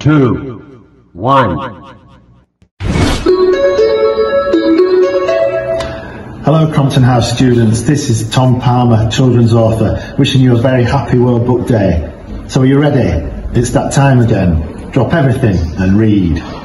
two, one. Hello Crompton House students, this is Tom Palmer, children's author, wishing you a very happy World Book Day. So are you ready? It's that time again. Drop everything and read.